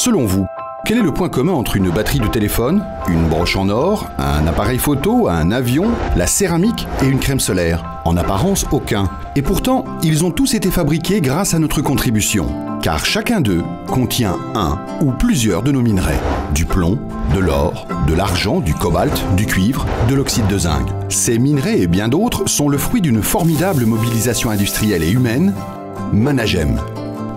Selon vous, quel est le point commun entre une batterie de téléphone, une broche en or, un appareil photo, un avion, la céramique et une crème solaire? En apparence, aucun. Et pourtant, ils ont tous été fabriqués grâce à notre contribution. Car chacun d'eux contient un ou plusieurs de nos minerais. Du plomb, de l'or, de l'argent, du cobalt, du cuivre, de l'oxyde de zinc. Ces minerais et bien d'autres sont le fruit d'une formidable mobilisation industrielle et humaine, Managem,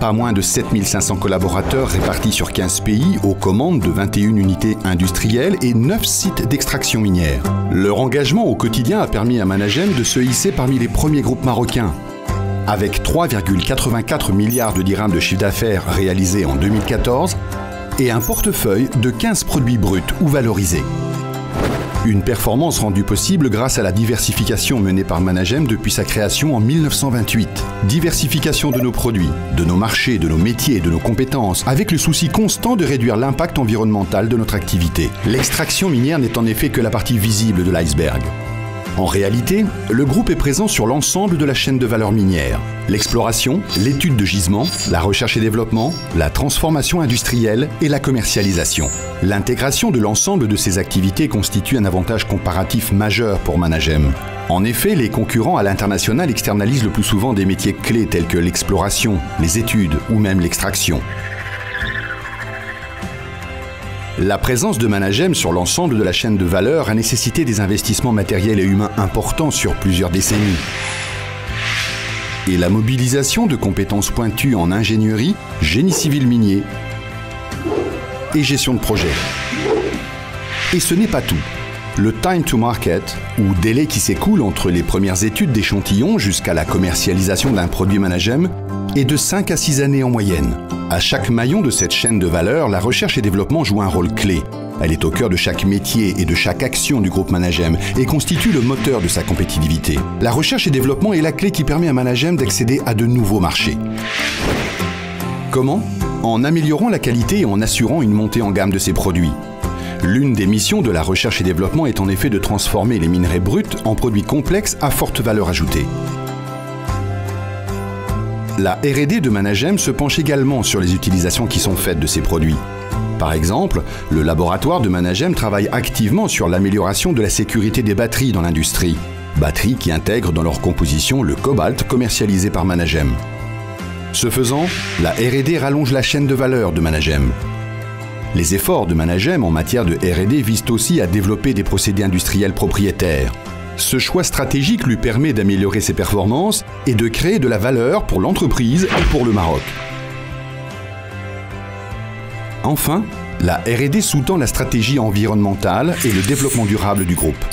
pas moins de 7500 collaborateurs répartis sur 15 pays aux commandes de 21 unités industrielles et 9 sites d'extraction minière. Leur engagement au quotidien a permis à Managem de se hisser parmi les premiers groupes marocains. Avec 3,84 milliards de dirhams de chiffre d'affaires réalisés en 2014 et un portefeuille de 15 produits bruts ou valorisés. Une performance rendue possible grâce à la diversification menée par Managem depuis sa création en 1928. Diversification de nos produits, de nos marchés, de nos métiers de nos compétences, avec le souci constant de réduire l'impact environnemental de notre activité. L'extraction minière n'est en effet que la partie visible de l'iceberg. En réalité, le groupe est présent sur l'ensemble de la chaîne de valeur minière. L'exploration, l'étude de gisement, la recherche et développement, la transformation industrielle et la commercialisation. L'intégration de l'ensemble de ces activités constitue un avantage comparatif majeur pour Managem. En effet, les concurrents à l'international externalisent le plus souvent des métiers clés tels que l'exploration, les études ou même l'extraction. La présence de Managem sur l'ensemble de la chaîne de valeur a nécessité des investissements matériels et humains importants sur plusieurs décennies. Et la mobilisation de compétences pointues en ingénierie, génie civil minier et gestion de projet. Et ce n'est pas tout. Le time to market, ou délai qui s'écoule entre les premières études d'échantillons jusqu'à la commercialisation d'un produit Managem, est de 5 à 6 années en moyenne. À chaque maillon de cette chaîne de valeur, la recherche et développement joue un rôle clé. Elle est au cœur de chaque métier et de chaque action du groupe Managem et constitue le moteur de sa compétitivité. La recherche et développement est la clé qui permet à Managem d'accéder à de nouveaux marchés. Comment? En améliorant la qualité et en assurant une montée en gamme de ses produits. L'une des missions de la recherche et développement est en effet de transformer les minerais bruts en produits complexes à forte valeur ajoutée. La RD de Managem se penche également sur les utilisations qui sont faites de ces produits. Par exemple, le laboratoire de Managem travaille activement sur l'amélioration de la sécurité des batteries dans l'industrie. Batteries qui intègrent dans leur composition le cobalt commercialisé par Managem. Ce faisant, la RD rallonge la chaîne de valeur de Managem. Les efforts de Managem en matière de RD visent aussi à développer des procédés industriels propriétaires. Ce choix stratégique lui permet d'améliorer ses performances et de créer de la valeur pour l'entreprise et pour le Maroc. Enfin, la RD sous-tend la stratégie environnementale et le développement durable du groupe.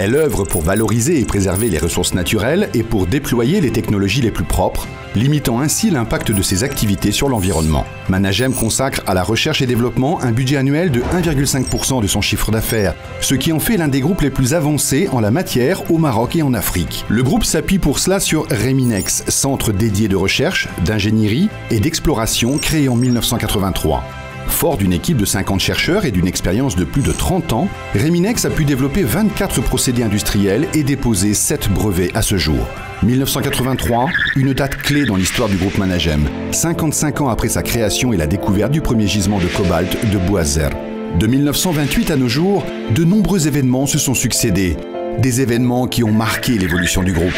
Elle œuvre pour valoriser et préserver les ressources naturelles et pour déployer les technologies les plus propres, limitant ainsi l'impact de ses activités sur l'environnement. Managem consacre à la recherche et développement un budget annuel de 1,5% de son chiffre d'affaires, ce qui en fait l'un des groupes les plus avancés en la matière au Maroc et en Afrique. Le groupe s'appuie pour cela sur Reminex, centre dédié de recherche, d'ingénierie et d'exploration créé en 1983. Fort d'une équipe de 50 chercheurs et d'une expérience de plus de 30 ans, Reminex a pu développer 24 procédés industriels et déposer 7 brevets à ce jour. 1983, une date clé dans l'histoire du groupe Managem, 55 ans après sa création et la découverte du premier gisement de cobalt de Boazer. De 1928 à nos jours, de nombreux événements se sont succédés, des événements qui ont marqué l'évolution du groupe.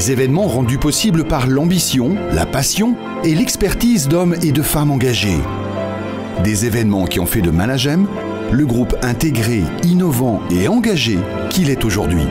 Des événements rendus possibles par l'ambition, la passion et l'expertise d'hommes et de femmes engagés. Des événements qui ont fait de Managem le groupe intégré, innovant et engagé qu'il est aujourd'hui.